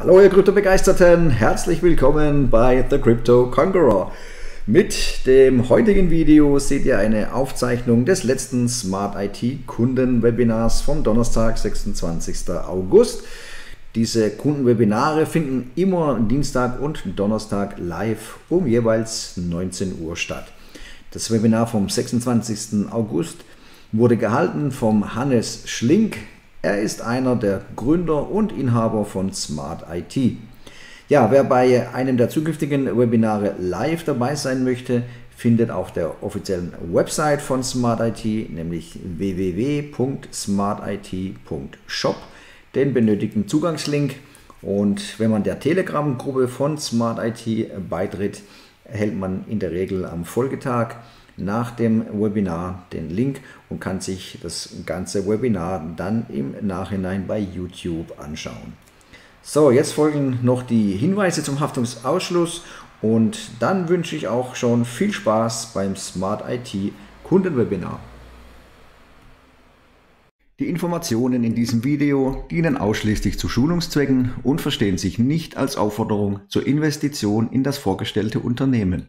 Hallo ihr Krypto-Begeisterten, herzlich willkommen bei The Crypto Conqueror. Mit dem heutigen Video seht ihr eine Aufzeichnung des letzten Smart IT Kundenwebinars vom Donnerstag, 26. August. Diese Kundenwebinare finden immer Dienstag und Donnerstag live um jeweils 19 Uhr statt. Das Webinar vom 26. August wurde gehalten vom Hannes Schlink, er ist einer der Gründer und Inhaber von Smart IT. Ja, wer bei einem der zukünftigen Webinare live dabei sein möchte, findet auf der offiziellen Website von Smart IT, nämlich www.smartit.shop, den benötigten Zugangslink. Und wenn man der Telegram-Gruppe von Smart IT beitritt, erhält man in der Regel am Folgetag nach dem Webinar den Link und kann sich das ganze Webinar dann im Nachhinein bei YouTube anschauen. So, jetzt folgen noch die Hinweise zum Haftungsausschluss und dann wünsche ich auch schon viel Spaß beim Smart IT Kundenwebinar. Die Informationen in diesem Video dienen ausschließlich zu Schulungszwecken und verstehen sich nicht als Aufforderung zur Investition in das vorgestellte Unternehmen.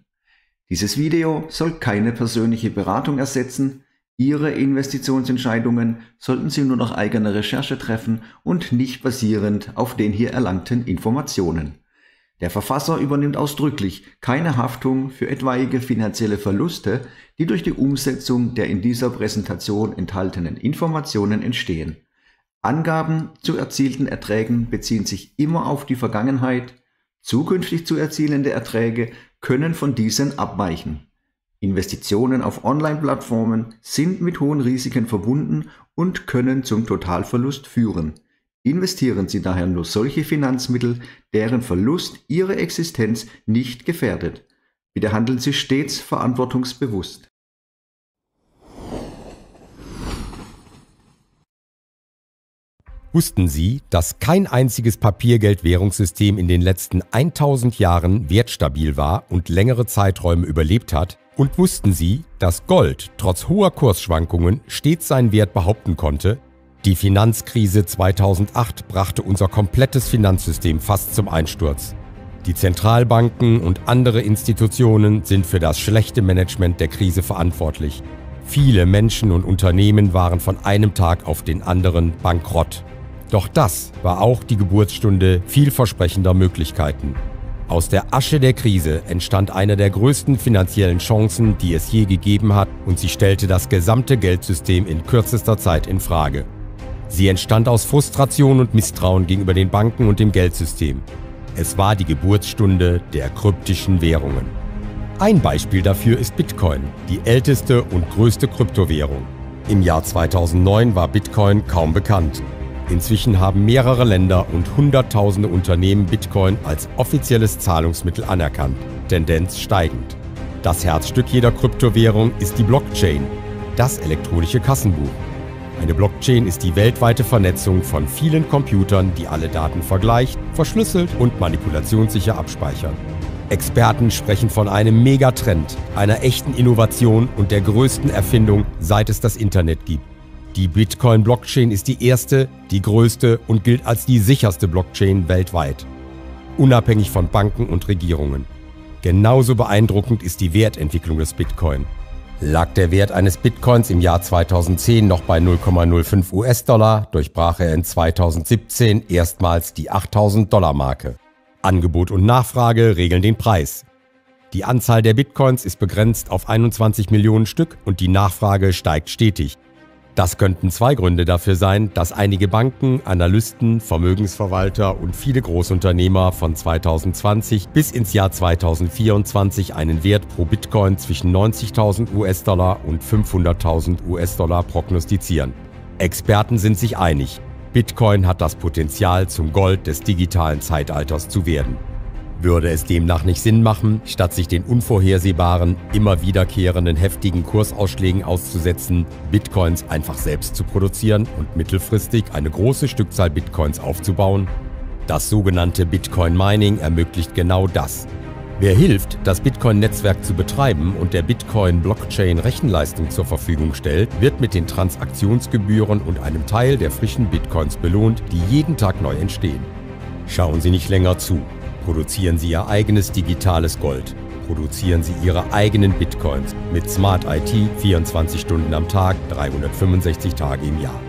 Dieses Video soll keine persönliche Beratung ersetzen. Ihre Investitionsentscheidungen sollten Sie nur nach eigener Recherche treffen und nicht basierend auf den hier erlangten Informationen. Der Verfasser übernimmt ausdrücklich keine Haftung für etwaige finanzielle Verluste, die durch die Umsetzung der in dieser Präsentation enthaltenen Informationen entstehen. Angaben zu erzielten Erträgen beziehen sich immer auf die Vergangenheit, zukünftig zu erzielende Erträge können von diesen abweichen. Investitionen auf Online-Plattformen sind mit hohen Risiken verbunden und können zum Totalverlust führen. Investieren Sie daher nur solche Finanzmittel, deren Verlust Ihre Existenz nicht gefährdet. Bitte handeln Sie stets verantwortungsbewusst. Wussten Sie, dass kein einziges Papiergeldwährungssystem in den letzten 1000 Jahren wertstabil war und längere Zeiträume überlebt hat? Und wussten Sie, dass Gold trotz hoher Kursschwankungen stets seinen Wert behaupten konnte? Die Finanzkrise 2008 brachte unser komplettes Finanzsystem fast zum Einsturz. Die Zentralbanken und andere Institutionen sind für das schlechte Management der Krise verantwortlich. Viele Menschen und Unternehmen waren von einem Tag auf den anderen bankrott. Doch das war auch die Geburtsstunde vielversprechender Möglichkeiten. Aus der Asche der Krise entstand eine der größten finanziellen Chancen, die es je gegeben hat, und sie stellte das gesamte Geldsystem in kürzester Zeit in Frage. Sie entstand aus Frustration und Misstrauen gegenüber den Banken und dem Geldsystem. Es war die Geburtsstunde der kryptischen Währungen. Ein Beispiel dafür ist Bitcoin, die älteste und größte Kryptowährung. Im Jahr 2009 war Bitcoin kaum bekannt. Inzwischen haben mehrere Länder und Hunderttausende Unternehmen Bitcoin als offizielles Zahlungsmittel anerkannt, Tendenz steigend. Das Herzstück jeder Kryptowährung ist die Blockchain, das elektronische Kassenbuch. Eine Blockchain ist die weltweite Vernetzung von vielen Computern, die alle Daten vergleicht, verschlüsselt und manipulationssicher abspeichern. Experten sprechen von einem Megatrend, einer echten Innovation und der größten Erfindung, seit es das Internet gibt. Die Bitcoin-Blockchain ist die erste, die größte und gilt als die sicherste Blockchain weltweit. Unabhängig von Banken und Regierungen. Genauso beeindruckend ist die Wertentwicklung des Bitcoin. Lag der Wert eines Bitcoins im Jahr 2010 noch bei 0,05 US-Dollar, durchbrach er in 2017 erstmals die 8000 Dollar Marke. Angebot und Nachfrage regeln den Preis. Die Anzahl der Bitcoins ist begrenzt auf 21 Millionen Stück und die Nachfrage steigt stetig. Das könnten zwei Gründe dafür sein, dass einige Banken, Analysten, Vermögensverwalter und viele Großunternehmer von 2020 bis ins Jahr 2024 einen Wert pro Bitcoin zwischen 90.000 US-Dollar und 500.000 US-Dollar prognostizieren. Experten sind sich einig, Bitcoin hat das Potenzial, zum Gold des digitalen Zeitalters zu werden. Würde es demnach nicht Sinn machen, statt sich den unvorhersehbaren, immer wiederkehrenden heftigen Kursausschlägen auszusetzen, Bitcoins einfach selbst zu produzieren und mittelfristig eine große Stückzahl Bitcoins aufzubauen? Das sogenannte Bitcoin Mining ermöglicht genau das. Wer hilft, das Bitcoin-Netzwerk zu betreiben und der Bitcoin-Blockchain Rechenleistung zur Verfügung stellt, wird mit den Transaktionsgebühren und einem Teil der frischen Bitcoins belohnt, die jeden Tag neu entstehen. Schauen Sie nicht länger zu. Produzieren Sie Ihr eigenes digitales Gold. Produzieren Sie Ihre eigenen Bitcoins mit Smart IT 24 Stunden am Tag, 365 Tage im Jahr.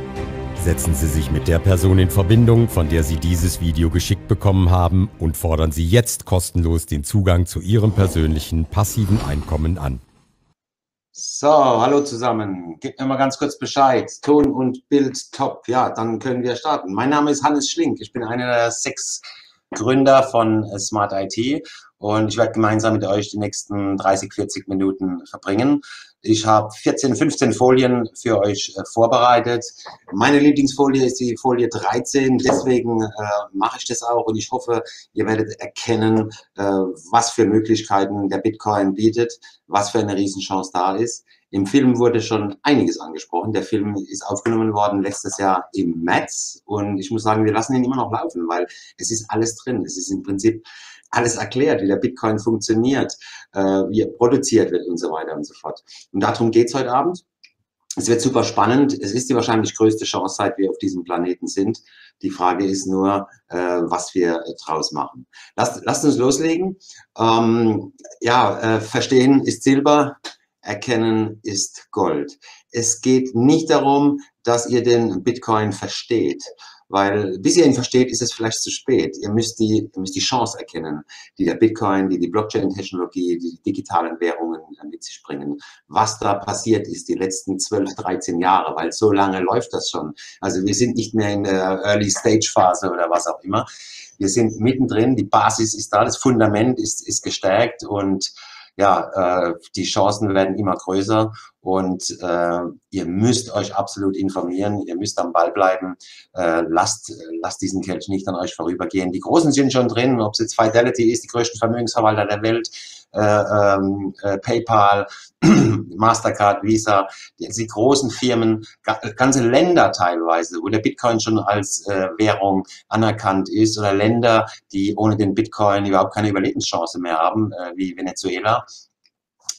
Setzen Sie sich mit der Person in Verbindung, von der Sie dieses Video geschickt bekommen haben und fordern Sie jetzt kostenlos den Zugang zu Ihrem persönlichen passiven Einkommen an. So, hallo zusammen. Gebt mir mal ganz kurz Bescheid. Ton und Bild top. Ja, dann können wir starten. Mein Name ist Hannes Schlink. Ich bin einer der sechs Gründer von Smart IT und ich werde gemeinsam mit euch die nächsten 30, 40 Minuten verbringen. Ich habe 14, 15 Folien für euch äh, vorbereitet. Meine Lieblingsfolie ist die Folie 13, deswegen äh, mache ich das auch und ich hoffe, ihr werdet erkennen, äh, was für Möglichkeiten der Bitcoin bietet, was für eine Riesenchance da ist. Im Film wurde schon einiges angesprochen. Der Film ist aufgenommen worden letztes Jahr im März und ich muss sagen, wir lassen ihn immer noch laufen, weil es ist alles drin. Es ist im Prinzip alles erklärt, wie der Bitcoin funktioniert, äh, wie er produziert wird und so weiter und so fort. Und darum geht's heute Abend. Es wird super spannend. Es ist die wahrscheinlich größte Chance, seit wir auf diesem Planeten sind. Die Frage ist nur, äh, was wir draus machen. Lasst, lasst uns loslegen. Ähm, ja, äh, verstehen ist Silber, erkennen ist Gold. Es geht nicht darum, dass ihr den Bitcoin versteht, weil bis ihr ihn versteht, ist es vielleicht zu spät. Ihr müsst die, ihr müsst die Chance erkennen, die der Bitcoin, die die Blockchain-Technologie, die digitalen Währungen mit sich bringen. Was da passiert ist die letzten 12, 13 Jahre, weil so lange läuft das schon. Also wir sind nicht mehr in der Early-Stage-Phase oder was auch immer. Wir sind mittendrin, die Basis ist da, das Fundament ist, ist gestärkt und ja, äh, die Chancen werden immer größer und äh, ihr müsst euch absolut informieren, ihr müsst am Ball bleiben, äh, lasst, lasst diesen Kelch nicht an euch vorübergehen. Die Großen sind schon drin, ob es jetzt Fidelity ist, die größten Vermögensverwalter der Welt, äh, ähm, äh, PayPal, Mastercard, Visa, die, die, großen Firmen, ganze Länder teilweise, wo der Bitcoin schon als äh, Währung anerkannt ist oder Länder, die ohne den Bitcoin überhaupt keine Überlebenschance mehr haben, äh, wie Venezuela.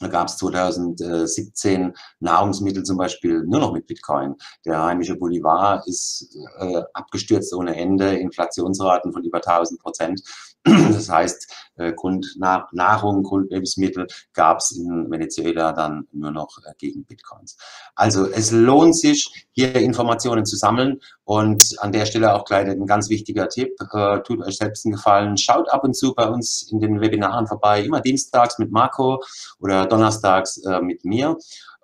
Da gab es 2017 Nahrungsmittel zum Beispiel nur noch mit Bitcoin. Der heimische Bolivar ist äh, abgestürzt ohne Ende, Inflationsraten von über 1000 Prozent. Das heißt, äh, Grundnahrung, Grundlebensmittel gab es in Venezuela dann nur noch äh, gegen Bitcoins. Also es lohnt sich, hier Informationen zu sammeln und an der Stelle auch gleich ein ganz wichtiger Tipp. Äh, tut euch selbst einen Gefallen. Schaut ab und zu bei uns in den Webinaren vorbei, immer dienstags mit Marco oder donnerstags mit mir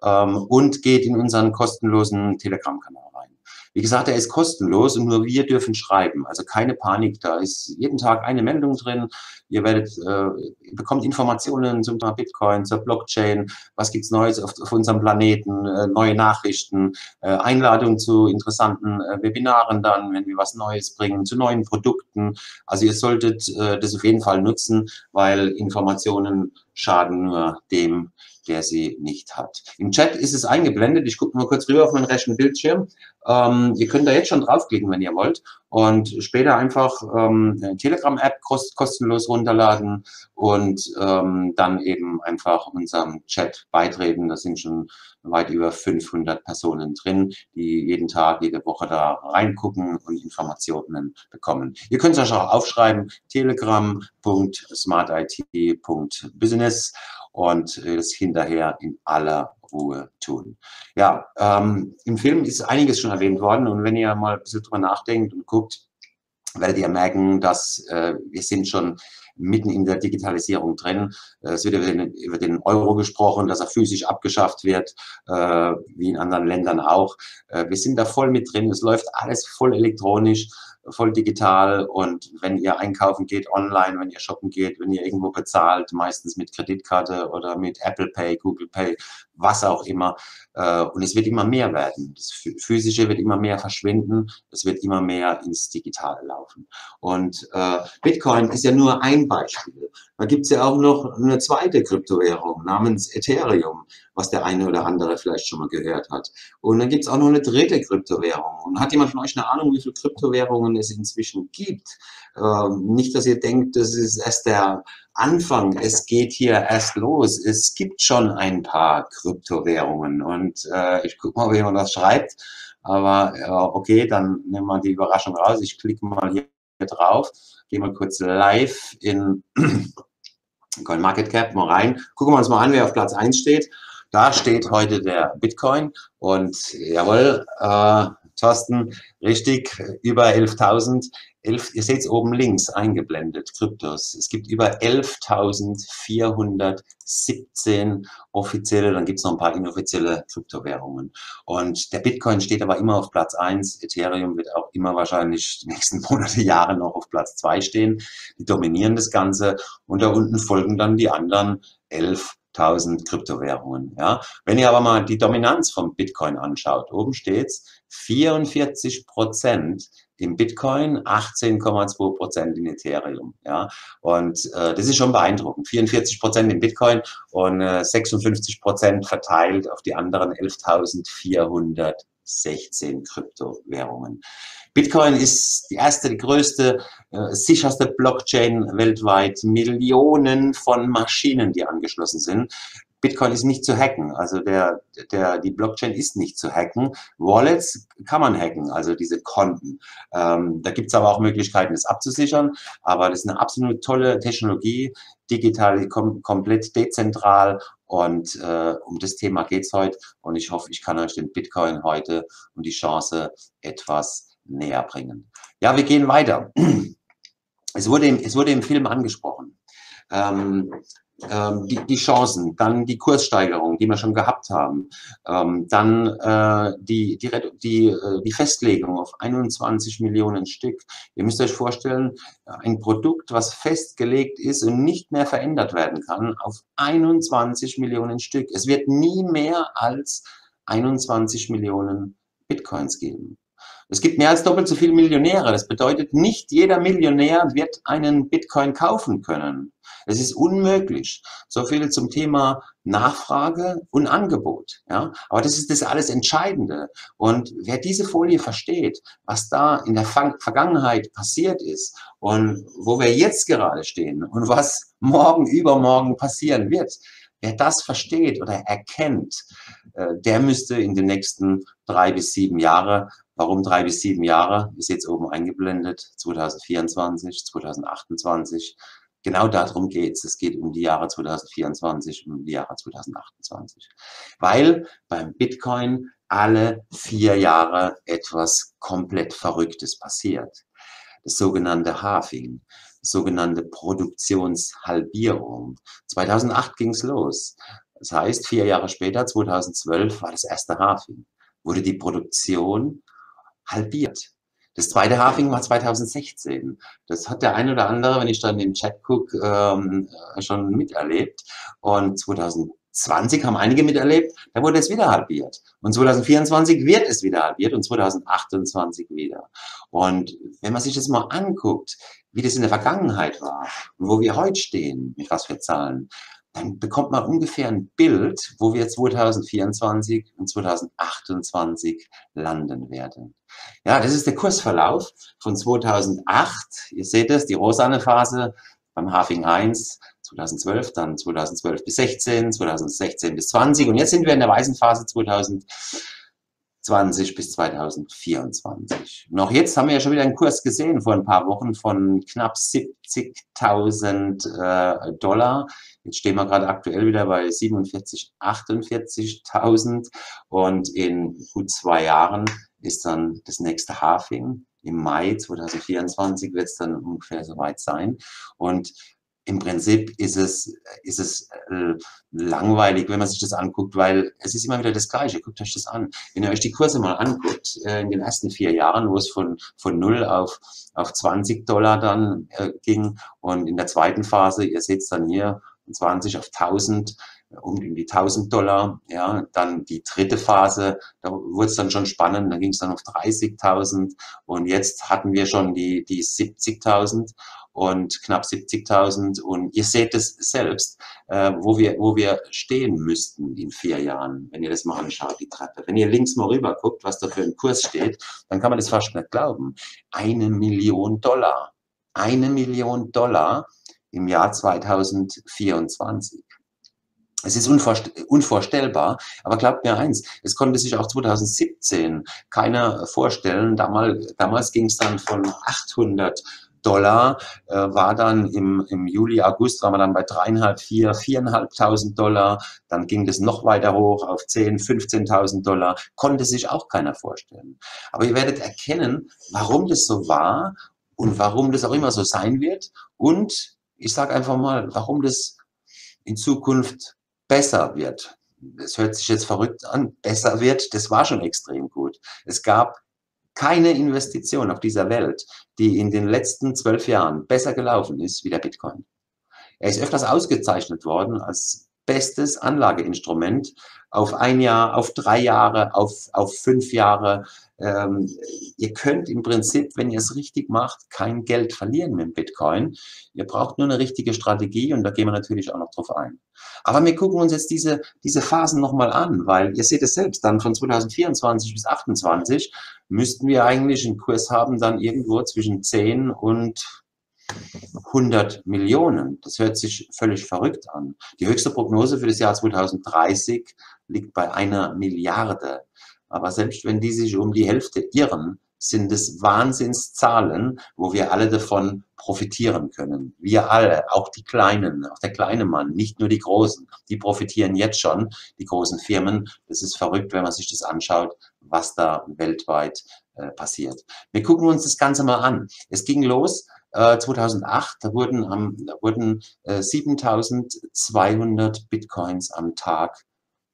ähm, und geht in unseren kostenlosen Telegram-Kanal rein. Wie gesagt, er ist kostenlos und nur wir dürfen schreiben. Also keine Panik, da ist jeden Tag eine Meldung drin. Ihr werdet, äh, bekommt Informationen zum Thema Bitcoin, zur Blockchain, was gibt's Neues auf, auf unserem Planeten, äh, neue Nachrichten, äh, Einladungen zu interessanten äh, Webinaren dann, wenn wir was Neues bringen, zu neuen Produkten. Also ihr solltet äh, das auf jeden Fall nutzen, weil Informationen schaden nur dem, der sie nicht hat. Im Chat ist es eingeblendet. Ich gucke mal kurz rüber auf meinen rechten Bildschirm. Ähm, ihr könnt da jetzt schon draufklicken, wenn ihr wollt. Und später einfach ähm, Telegram-App kost kostenlos runterladen und ähm, dann eben einfach unserem Chat beitreten. Da sind schon weit über 500 Personen drin, die jeden Tag, jede Woche da reingucken und Informationen bekommen. Ihr könnt es euch auch aufschreiben, telegram.smartit.business und es hinterher in aller Ruhe tun. Ja, ähm, im Film ist einiges schon erwähnt worden und wenn ihr mal ein bisschen drüber nachdenkt und guckt, werdet ihr merken, dass äh, wir sind schon mitten in der Digitalisierung drin. Äh, es wird über den, über den Euro gesprochen, dass er physisch abgeschafft wird, äh, wie in anderen Ländern auch. Äh, wir sind da voll mit drin. Es läuft alles voll elektronisch voll digital und wenn ihr einkaufen geht online, wenn ihr shoppen geht, wenn ihr irgendwo bezahlt, meistens mit Kreditkarte oder mit Apple Pay, Google Pay, was auch immer. Äh, und es wird immer mehr werden. Das Physische wird immer mehr verschwinden. Es wird immer mehr ins Digitale laufen. Und äh, Bitcoin ist ja nur ein Beispiel. Da gibt es ja auch noch eine zweite Kryptowährung namens Ethereum, was der eine oder andere vielleicht schon mal gehört hat. Und dann gibt es auch noch eine dritte Kryptowährung. Und hat jemand von euch eine Ahnung, wie viele Kryptowährungen es inzwischen gibt? Ähm, nicht, dass ihr denkt, das ist erst der Anfang. Es geht hier erst los. Es gibt schon ein paar Kryptowährungen. Und äh, ich gucke mal, wie man das schreibt. Aber äh, okay, dann nehmen wir die Überraschung raus. Ich klicke mal hier drauf. Gehen wir kurz live in Coin Market Cap mal rein. Gucken wir uns mal an, wer auf Platz 1 steht. Da steht heute der Bitcoin und jawohl, äh, Thorsten, richtig, über 11.000. 11, ihr seht es oben links eingeblendet, Kryptos. Es gibt über 11.417 offizielle, dann gibt es noch ein paar inoffizielle Kryptowährungen. Und der Bitcoin steht aber immer auf Platz 1. Ethereum wird auch immer wahrscheinlich die nächsten Monate, Jahre noch auf Platz 2 stehen. Die dominieren das Ganze. Und da unten folgen dann die anderen 11 1000 Kryptowährungen. Ja. Wenn ihr aber mal die Dominanz vom Bitcoin anschaut, oben steht's 44 Prozent im Bitcoin, 18,2 Prozent in Ethereum. Ja. Und äh, das ist schon beeindruckend. 44 Prozent im Bitcoin und äh, 56 Prozent verteilt auf die anderen 11.416 Kryptowährungen. Bitcoin ist die erste, die größte, äh, sicherste Blockchain weltweit. Millionen von Maschinen, die angeschlossen sind. Bitcoin ist nicht zu hacken, also der, der, die Blockchain ist nicht zu hacken. Wallets kann man hacken, also diese Konten. Ähm, da gibt es aber auch Möglichkeiten, das abzusichern, aber das ist eine absolut tolle Technologie, digital, kom komplett dezentral und äh, um das Thema geht's heute und ich hoffe, ich kann euch den Bitcoin heute und die Chance etwas näher bringen. Ja, wir gehen weiter. Es wurde im, es wurde im Film angesprochen. Ähm, ähm, die, die Chancen, dann die Kurssteigerung, die wir schon gehabt haben, ähm, dann äh, die, die, die, äh, die Festlegung auf 21 Millionen Stück. Ihr müsst euch vorstellen, ein Produkt, was festgelegt ist und nicht mehr verändert werden kann, auf 21 Millionen Stück. Es wird nie mehr als 21 Millionen Bitcoins geben. Es gibt mehr als doppelt so viele Millionäre. Das bedeutet, nicht jeder Millionär wird einen Bitcoin kaufen können. Es ist unmöglich. So viel zum Thema Nachfrage und Angebot. Ja? Aber das ist das alles Entscheidende. Und wer diese Folie versteht, was da in der Vergangenheit passiert ist und wo wir jetzt gerade stehen und was morgen, übermorgen passieren wird, wer das versteht oder erkennt, äh, der müsste in den nächsten drei bis sieben Jahre Warum drei bis sieben Jahre? Ist jetzt oben eingeblendet. 2024, 2028. Genau darum geht es. Es geht um die Jahre 2024 und um die Jahre 2028. Weil beim Bitcoin alle vier Jahre etwas komplett Verrücktes passiert. Das sogenannte Halving, sogenannte Produktionshalbierung. 2008 ging es los. Das heißt, vier Jahre später, 2012, war das erste Halving. Wurde die Produktion halbiert. Das zweite Halving war 2016. Das hat der ein oder andere, wenn ich dann im Chat gucke, ähm, schon miterlebt. Und 2020 haben einige miterlebt, da wurde es wieder halbiert. Und 2024 wird es wieder halbiert und 2028 wieder. Und wenn man sich das mal anguckt, wie das in der Vergangenheit war und wo wir heute stehen, mit was für Zahlen, dann bekommt man ungefähr ein Bild, wo wir 2024 und 2028 landen werden. Ja, das ist der Kursverlauf von 2008. Ihr seht es, die rosane Phase beim Hafing 1, 2012, dann 2012 bis 16, 2016 bis 20 und jetzt sind wir in der weißen Phase 2000. 2020 bis 2024. Noch jetzt haben wir ja schon wieder einen Kurs gesehen vor ein paar Wochen von knapp 70.000 äh, Dollar. Jetzt stehen wir gerade aktuell wieder bei 47, 48.000 und in gut zwei Jahren ist dann das nächste Halving. Im Mai 2024 wird es dann ungefähr soweit sein. Und im Prinzip ist es, ist es äh, langweilig, wenn man sich das anguckt, weil es ist immer wieder das Gleiche. Guckt euch das an. Wenn ihr euch die Kurse mal anguckt, äh, in den ersten vier Jahren, wo es von, von 0 auf, auf 20 Dollar dann äh, ging und in der zweiten Phase, ihr seht es dann hier, von 20 auf 1000, um die 1000 Dollar, ja, dann die dritte Phase, da wurde es dann schon spannend, da ging es dann auf 30.000 und jetzt hatten wir schon die, die 70.000 und knapp 70.000. Und ihr seht es selbst, äh, wo, wir, wo wir stehen müssten in vier Jahren, wenn ihr das mal anschaut, die Treppe. Wenn ihr links mal rüber guckt, was da für ein Kurs steht, dann kann man das fast nicht glauben. Eine Million Dollar. Eine Million Dollar im Jahr 2024. Es ist unvorstellbar, aber glaubt mir eins, es konnte sich auch 2017 keiner vorstellen. Damals, damals ging es dann von 800 Dollar äh, war dann im, im Juli, August waren wir dann bei dreieinhalb, vier, viereinhalbtausend Dollar. Dann ging das noch weiter hoch auf 10, 15.000 Dollar. Konnte sich auch keiner vorstellen. Aber ihr werdet erkennen, warum das so war und warum das auch immer so sein wird. Und ich sage einfach mal, warum das in Zukunft besser wird. Das hört sich jetzt verrückt an. Besser wird, das war schon extrem gut. Es gab keine Investition auf dieser Welt, die in den letzten zwölf Jahren besser gelaufen ist wie der Bitcoin. Er ist öfters ausgezeichnet worden als bestes Anlageinstrument auf ein Jahr, auf drei Jahre, auf, auf fünf Jahre. Ähm, ihr könnt im Prinzip, wenn ihr es richtig macht, kein Geld verlieren mit Bitcoin. Ihr braucht nur eine richtige Strategie und da gehen wir natürlich auch noch drauf ein. Aber wir gucken uns jetzt diese, diese Phasen nochmal an, weil ihr seht es selbst, dann von 2024 bis 2028 müssten wir eigentlich einen Kurs haben, dann irgendwo zwischen 10 und 100 Millionen. Das hört sich völlig verrückt an. Die höchste Prognose für das Jahr 2030 liegt bei einer Milliarde. Aber selbst wenn die sich um die Hälfte irren, sind es Wahnsinnszahlen, wo wir alle davon profitieren können. Wir alle, auch die Kleinen, auch der kleine Mann, nicht nur die Großen, die profitieren jetzt schon, die großen Firmen. Das ist verrückt, wenn man sich das anschaut, was da weltweit äh, passiert. Wir gucken uns das Ganze mal an. Es ging los 2008, äh, da wurden, da wurden 7200 äh, Bitcoins am Tag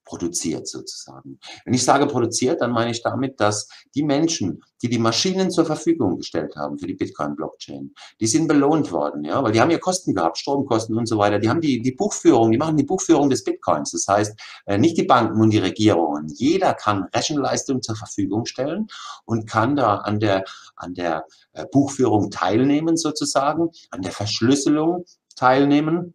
produziert sozusagen. Wenn ich sage produziert, dann meine ich damit, dass die Menschen, die die Maschinen zur Verfügung gestellt haben für die Bitcoin-Blockchain, die sind belohnt worden, ja, weil die haben ja Kosten gehabt, Stromkosten und so weiter. Die haben die, die Buchführung, die machen die Buchführung des Bitcoins. Das heißt, äh, nicht die Banken und die Regierungen. Jeder kann Rechenleistung zur Verfügung stellen und kann da an der, an der äh, Buchführung teilnehmen sozusagen, an der Verschlüsselung teilnehmen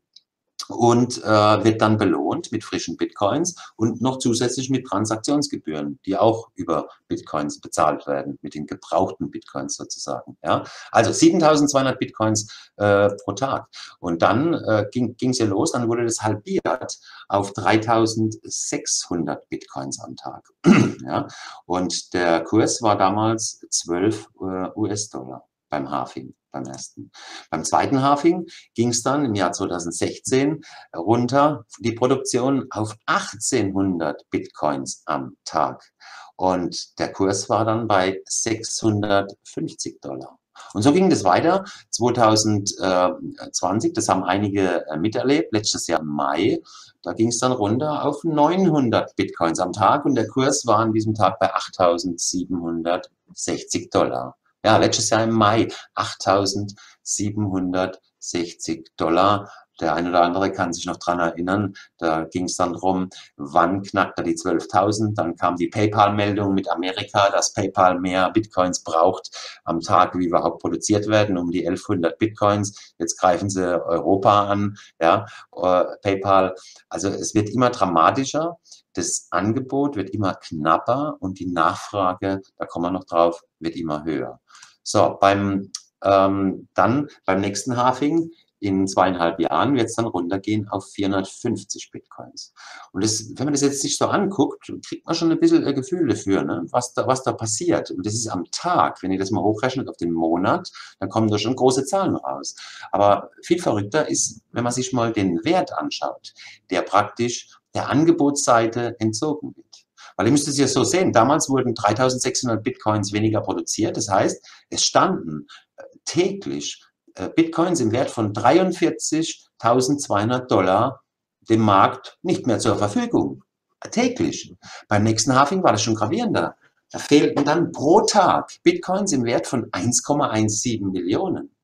und äh, wird dann belohnt mit frischen Bitcoins und noch zusätzlich mit Transaktionsgebühren, die auch über Bitcoins bezahlt werden, mit den gebrauchten Bitcoins sozusagen. Ja? Also 7200 Bitcoins äh, pro Tag. Und dann äh, ging es ja los, dann wurde das halbiert auf 3600 Bitcoins am Tag. ja? Und der Kurs war damals 12 äh, US-Dollar beim Halving, beim ersten. Beim zweiten Halving ging es dann im Jahr 2016 runter, die Produktion auf 1800 Bitcoins am Tag. Und der Kurs war dann bei 650 Dollar. Und so ging das weiter. 2020, das haben einige äh, miterlebt, letztes Jahr im Mai, da ging es dann runter auf 900 Bitcoins am Tag und der Kurs war an diesem Tag bei 8760 Dollar ja, letztes Jahr im Mai 8.760 Dollar. Der eine oder andere kann sich noch dran erinnern. Da ging es dann drum, wann knackt er die 12.000? Dann kam die PayPal-Meldung mit Amerika, dass PayPal mehr Bitcoins braucht am Tag, wie überhaupt produziert werden, um die 1100 Bitcoins. Jetzt greifen sie Europa an, ja, äh, PayPal. Also es wird immer dramatischer. Das Angebot wird immer knapper und die Nachfrage, da kommen wir noch drauf, wird immer höher. So, beim, ähm, dann beim nächsten Halving in zweieinhalb Jahren wird es dann runtergehen auf 450 Bitcoins. Und das, wenn man das jetzt sich so anguckt, kriegt man schon ein bisschen ein Gefühl dafür, ne, was, da, was da passiert. Und das ist am Tag. Wenn ihr das mal hochrechnet auf den Monat, dann kommen da schon große Zahlen raus. Aber viel verrückter ist, wenn man sich mal den Wert anschaut, der praktisch der Angebotsseite entzogen wird. Weil ihr müsst es ja so sehen, damals wurden 3600 Bitcoins weniger produziert. Das heißt, es standen äh, täglich äh, Bitcoins im Wert von 43.200 Dollar dem Markt nicht mehr zur Verfügung. Täglich. Beim nächsten Halving war das schon gravierender. Da fehlten dann pro Tag Bitcoins im Wert von 1,17 Millionen.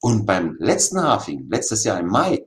Und beim letzten Halving, letztes Jahr im Mai,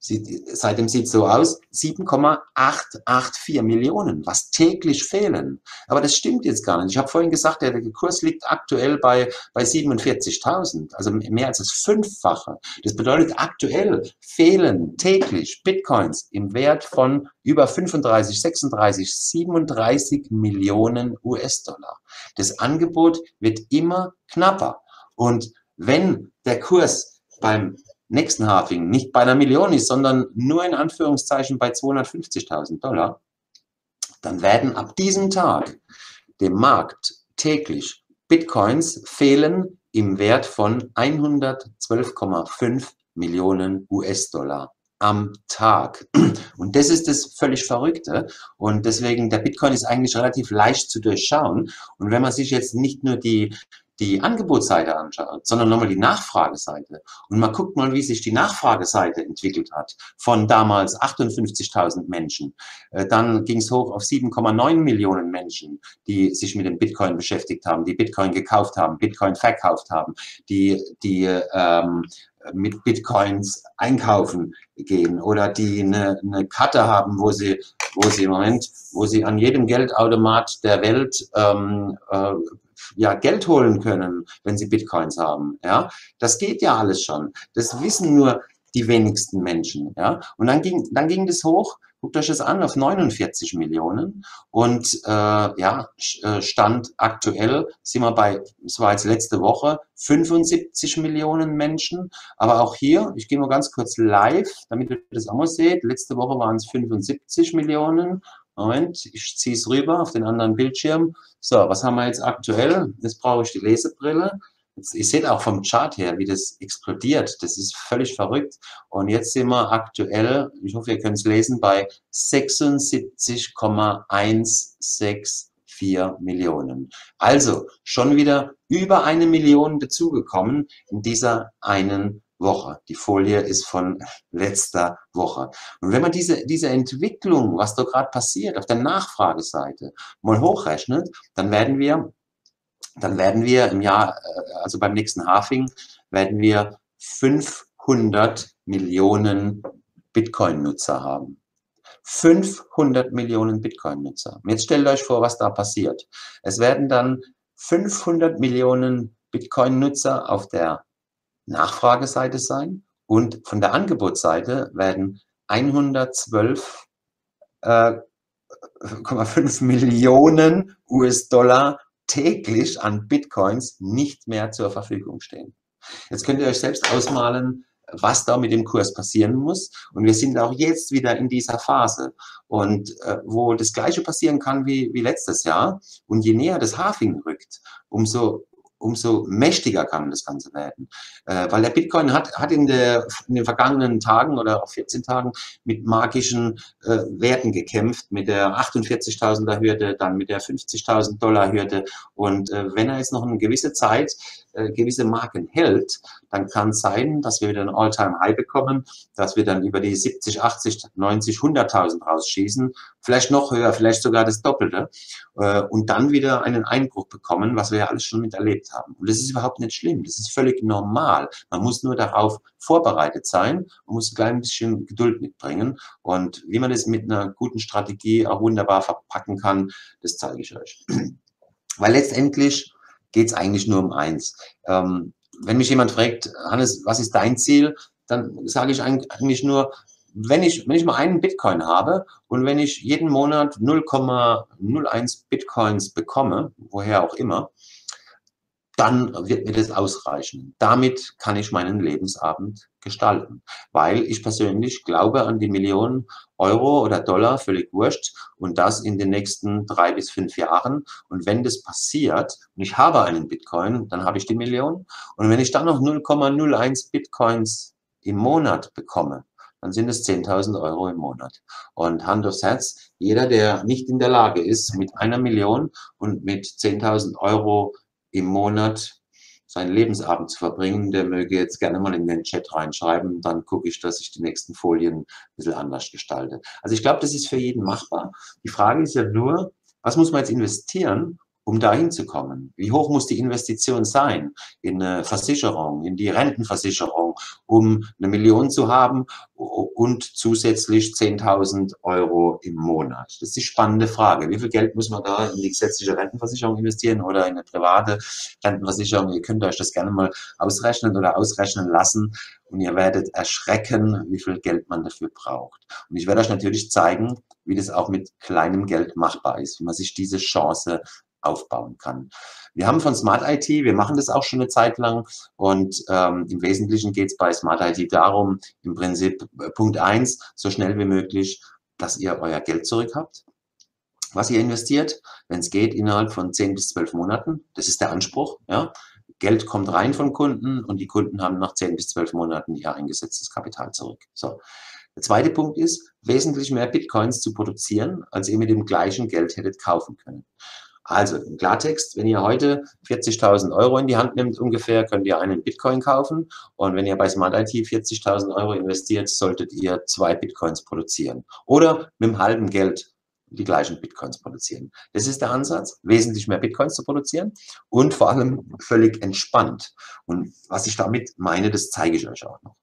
Sieht, seitdem sieht es so aus, 7,884 Millionen, was täglich fehlen. Aber das stimmt jetzt gar nicht. Ich habe vorhin gesagt, der Kurs liegt aktuell bei, bei 47.000, also mehr als das Fünffache. Das bedeutet, aktuell fehlen täglich Bitcoins im Wert von über 35, 36, 37 Millionen US-Dollar. Das Angebot wird immer knapper. Und wenn der Kurs beim nächsten Halving nicht bei einer Million ist, sondern nur in Anführungszeichen bei 250.000 Dollar, dann werden ab diesem Tag dem Markt täglich Bitcoins fehlen im Wert von 112,5 Millionen US-Dollar am Tag. Und das ist das völlig Verrückte. Und deswegen, der Bitcoin ist eigentlich relativ leicht zu durchschauen. Und wenn man sich jetzt nicht nur die, die Angebotsseite anschaut, sondern nochmal die Nachfrageseite. Und man guckt mal, wie sich die Nachfrageseite entwickelt hat von damals 58.000 Menschen, äh, dann ging es hoch auf 7,9 Millionen Menschen, die sich mit dem Bitcoin beschäftigt haben, die Bitcoin gekauft haben, Bitcoin verkauft haben, die, die ähm, mit Bitcoins einkaufen gehen oder die eine, eine Karte haben, wo sie, wo sie im Moment, wo sie an jedem Geldautomat der Welt ähm, äh, ja, Geld holen können, wenn sie Bitcoins haben. Ja, das geht ja alles schon. Das wissen nur die wenigsten Menschen. Ja, und dann ging, dann ging das hoch. Guckt euch das an auf 49 Millionen und äh, ja, äh, Stand aktuell sind wir bei, es war jetzt letzte Woche, 75 Millionen Menschen. Aber auch hier, ich gehe mal ganz kurz live, damit ihr das auch mal seht. Letzte Woche waren es 75 Millionen Moment, ich ziehe es rüber auf den anderen Bildschirm. So, was haben wir jetzt aktuell? Jetzt brauche ich die Lesebrille. Jetzt, ihr seht auch vom Chart her, wie das explodiert. Das ist völlig verrückt. Und jetzt sind wir aktuell, ich hoffe, ihr könnt es lesen, bei 76,164 Millionen. Also schon wieder über eine Million dazugekommen in dieser einen Woche. Die Folie ist von letzter Woche. Und wenn man diese, diese Entwicklung, was da gerade passiert, auf der Nachfrageseite mal hochrechnet, dann werden wir, dann werden wir im Jahr, äh, also beim nächsten Halving, werden wir 500 Millionen Bitcoin-Nutzer haben. 500 Millionen Bitcoin-Nutzer. Jetzt stellt euch vor, was da passiert. Es werden dann 500 Millionen Bitcoin-Nutzer auf der Nachfrageseite sein und von der Angebotsseite werden 112,5 äh, Millionen US-Dollar täglich an Bitcoins nicht mehr zur Verfügung stehen. Jetzt könnt ihr euch selbst ausmalen, was da mit dem Kurs passieren muss. Und wir sind auch jetzt wieder in dieser Phase. Und äh, wo das Gleiche passieren kann wie, wie letztes Jahr. Und je näher das Halving rückt, umso umso mächtiger kann das Ganze werden. Äh, weil der Bitcoin hat, hat in, der, in den vergangenen Tagen oder auch 14 Tagen mit magischen äh, Werten gekämpft, mit der 48.000er Hürde, dann mit der 50.000 Dollar Hürde. Und äh, wenn er jetzt noch eine gewisse Zeit äh, gewisse Marken hält, dann kann sein, dass wir wieder ein All-Time-High bekommen, dass wir dann über die 70, 80, 90, 100.000 rausschießen, vielleicht noch höher, vielleicht sogar das Doppelte äh, und dann wieder einen Einbruch bekommen, was wir ja alles schon miterlebt haben. Und das ist überhaupt nicht schlimm, das ist völlig normal. Man muss nur darauf vorbereitet sein und muss ein klein bisschen Geduld mitbringen. Und wie man das mit einer guten Strategie auch wunderbar verpacken kann, das zeige ich euch. Weil letztendlich geht es eigentlich nur um eins. Ähm, wenn mich jemand fragt, Hannes, was ist dein Ziel? Dann sage ich eigentlich nur, wenn ich, wenn ich mal einen Bitcoin habe und wenn ich jeden Monat 0,01 Bitcoins bekomme, woher auch immer, dann wird mir das ausreichen. Damit kann ich meinen Lebensabend gestalten, weil ich persönlich glaube an die Millionen Euro oder Dollar, völlig wurscht, und das in den nächsten drei bis fünf Jahren. Und wenn das passiert und ich habe einen Bitcoin, dann habe ich die Million. Und wenn ich dann noch 0,01 Bitcoins im Monat bekomme, dann sind es 10.000 Euro im Monat. Und Hand aufs Herz, jeder, der nicht in der Lage ist, mit einer Million und mit 10.000 Euro im Monat seinen Lebensabend zu verbringen, der möge jetzt gerne mal in den Chat reinschreiben. Dann gucke ich, dass ich die nächsten Folien ein bisschen anders gestalte. Also ich glaube, das ist für jeden machbar. Die Frage ist ja nur, was muss man jetzt investieren, um dahin zu kommen? Wie hoch muss die Investition sein in eine Versicherung, in die Rentenversicherung, um eine Million zu haben und zusätzlich 10.000 Euro im Monat? Das ist die spannende Frage. Wie viel Geld muss man da in die gesetzliche Rentenversicherung investieren oder in eine private Rentenversicherung? Ihr könnt euch das gerne mal ausrechnen oder ausrechnen lassen und ihr werdet erschrecken, wie viel Geld man dafür braucht. Und ich werde euch natürlich zeigen, wie das auch mit kleinem Geld machbar ist, wie man sich diese Chance aufbauen kann. Wir haben von Smart IT, wir machen das auch schon eine Zeit lang und ähm, im Wesentlichen geht es bei Smart IT darum, im Prinzip äh, Punkt eins so schnell wie möglich, dass ihr euer Geld zurück habt, was ihr investiert, wenn es geht, innerhalb von 10 bis 12 Monaten. Das ist der Anspruch. Ja? Geld kommt rein von Kunden und die Kunden haben nach 10 bis 12 Monaten ihr eingesetztes Kapital zurück. So. Der zweite Punkt ist, wesentlich mehr Bitcoins zu produzieren, als ihr mit dem gleichen Geld hättet kaufen können. Also im Klartext, wenn ihr heute 40.000 Euro in die Hand nimmt ungefähr, könnt ihr einen Bitcoin kaufen. Und wenn ihr bei Smart IT 40.000 Euro investiert, solltet ihr zwei Bitcoins produzieren. Oder mit dem halben Geld die gleichen Bitcoins produzieren. Das ist der Ansatz, wesentlich mehr Bitcoins zu produzieren und vor allem völlig entspannt. Und was ich damit meine, das zeige ich euch auch noch.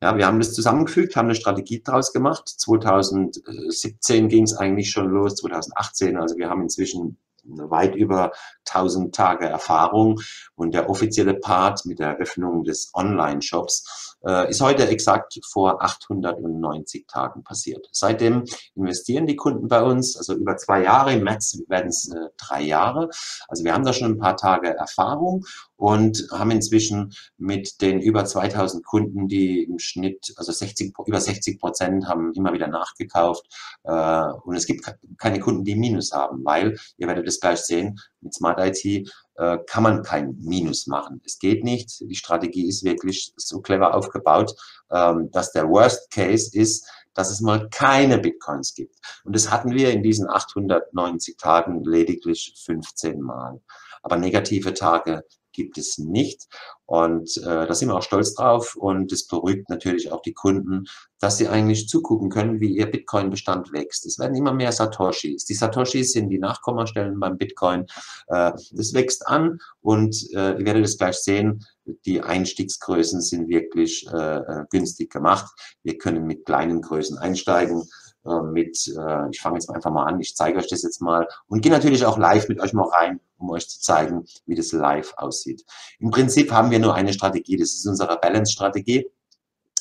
Ja, wir haben das zusammengefügt, haben eine Strategie daraus gemacht. 2017 ging es eigentlich schon los, 2018. Also wir haben inzwischen weit über 1000 Tage Erfahrung. Und der offizielle Part mit der Öffnung des Online-Shops äh, ist heute exakt vor 890 Tagen passiert. Seitdem investieren die Kunden bei uns, also über zwei Jahre, im März werden es äh, drei Jahre. Also wir haben da schon ein paar Tage Erfahrung und haben inzwischen mit den über 2000 Kunden, die im Schnitt, also 60, über 60 Prozent haben immer wieder nachgekauft. Äh, und es gibt keine Kunden, die Minus haben, weil, ihr werdet es gleich sehen, mit Smart IT äh, kann man kein Minus machen. Es geht nicht. Die Strategie ist wirklich so clever aufgebaut, ähm, dass der Worst Case ist, dass es mal keine Bitcoins gibt. Und das hatten wir in diesen 890 Tagen lediglich 15 Mal. Aber negative Tage gibt es nicht. Und äh, da sind wir auch stolz drauf und es beruhigt natürlich auch die Kunden, dass sie eigentlich zugucken können, wie ihr Bitcoin-Bestand wächst. Es werden immer mehr Satoshis. Die Satoshis sind die Nachkommastellen beim Bitcoin. Äh, das wächst an und äh, ihr werdet es gleich sehen, die Einstiegsgrößen sind wirklich äh, äh günstig gemacht. Wir können mit kleinen Größen einsteigen äh, mit, äh, ich fange jetzt einfach mal an, ich zeige euch das jetzt mal und gehe natürlich auch live mit euch mal rein, um euch zu zeigen, wie das live aussieht. Im Prinzip haben wir nur eine Strategie, das ist unsere Balance-Strategie.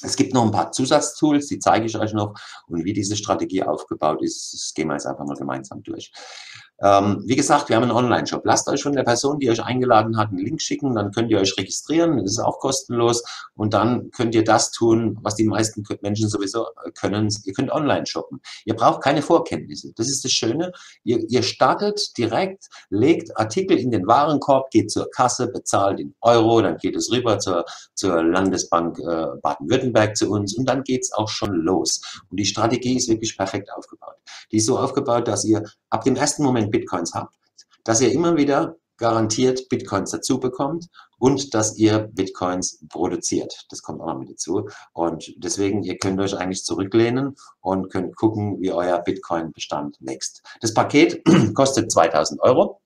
Es gibt noch ein paar Zusatztools, die zeige ich euch noch und wie diese Strategie aufgebaut ist, das gehen wir jetzt einfach mal gemeinsam durch. Ähm, wie gesagt, wir haben einen Online-Shop. Lasst euch von der Person, die euch eingeladen hat, einen Link schicken, dann könnt ihr euch registrieren, das ist auch kostenlos und dann könnt ihr das tun, was die meisten Menschen sowieso können. Ihr könnt online shoppen. Ihr braucht keine Vorkenntnisse. Das ist das Schöne. Ihr, ihr startet direkt, legt Artikel in den Warenkorb, geht zur Kasse, bezahlt in Euro, dann geht es rüber zur, zur Landesbank äh, Baden-Württemberg zu uns und dann geht's auch schon los. Und die Strategie ist wirklich perfekt aufgebaut. Die ist so aufgebaut, dass ihr ab dem ersten Moment Bitcoins habt, dass ihr immer wieder garantiert Bitcoins dazu bekommt und dass ihr Bitcoins produziert. Das kommt auch noch mit dazu. Und deswegen, ihr könnt euch eigentlich zurücklehnen und könnt gucken, wie euer Bitcoin-Bestand wächst. Das Paket kostet 2000 Euro.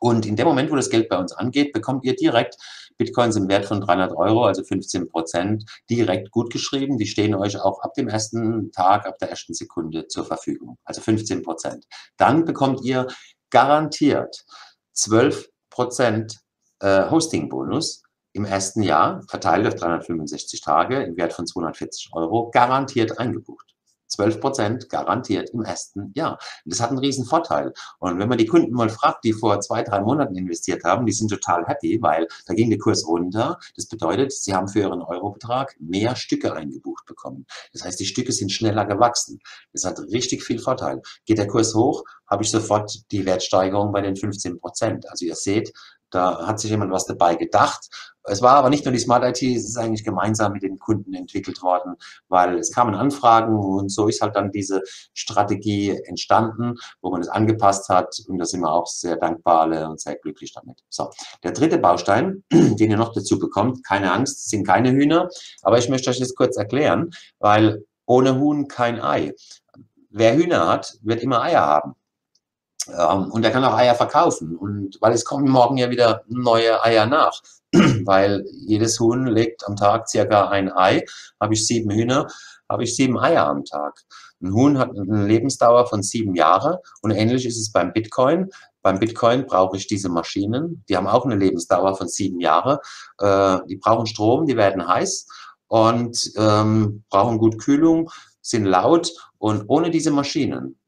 Und in dem Moment, wo das Geld bei uns angeht, bekommt ihr direkt Bitcoins im Wert von 300 Euro, also 15 Prozent, direkt gut geschrieben. Die stehen euch auch ab dem ersten Tag, ab der ersten Sekunde zur Verfügung, also 15 Prozent. Dann bekommt ihr garantiert 12 Prozent äh, Hosting-Bonus im ersten Jahr, verteilt auf 365 Tage im Wert von 240 Euro, garantiert eingebucht. 12 Prozent garantiert im ersten Jahr. Das hat einen riesen Vorteil. Und wenn man die Kunden mal fragt, die vor zwei, drei Monaten investiert haben, die sind total happy, weil da ging der Kurs runter. Das bedeutet, sie haben für ihren Eurobetrag mehr Stücke eingebucht bekommen. Das heißt, die Stücke sind schneller gewachsen. Das hat richtig viel Vorteil. Geht der Kurs hoch, habe ich sofort die Wertsteigerung bei den 15 Prozent. Also ihr seht, da hat sich jemand was dabei gedacht. Es war aber nicht nur die Smart IT, es ist eigentlich gemeinsam mit den Kunden entwickelt worden, weil es kamen Anfragen und so ist halt dann diese Strategie entstanden, wo man es angepasst hat und da sind wir auch sehr dankbar und sehr glücklich damit. So, der dritte Baustein, den ihr noch dazu bekommt, keine Angst, sind keine Hühner, aber ich möchte euch das kurz erklären, weil ohne Huhn kein Ei. Wer Hühner hat, wird immer Eier haben. Ähm, und er kann auch Eier verkaufen. Und weil es kommen morgen ja wieder neue Eier nach. weil jedes Huhn legt am Tag circa ein Ei. Habe ich sieben Hühner, habe ich sieben Eier am Tag. Ein Huhn hat eine Lebensdauer von sieben Jahren und ähnlich ist es beim Bitcoin. Beim Bitcoin brauche ich diese Maschinen, die haben auch eine Lebensdauer von sieben Jahren. Äh, die brauchen Strom, die werden heiß und ähm, brauchen gut Kühlung, sind laut und ohne diese Maschinen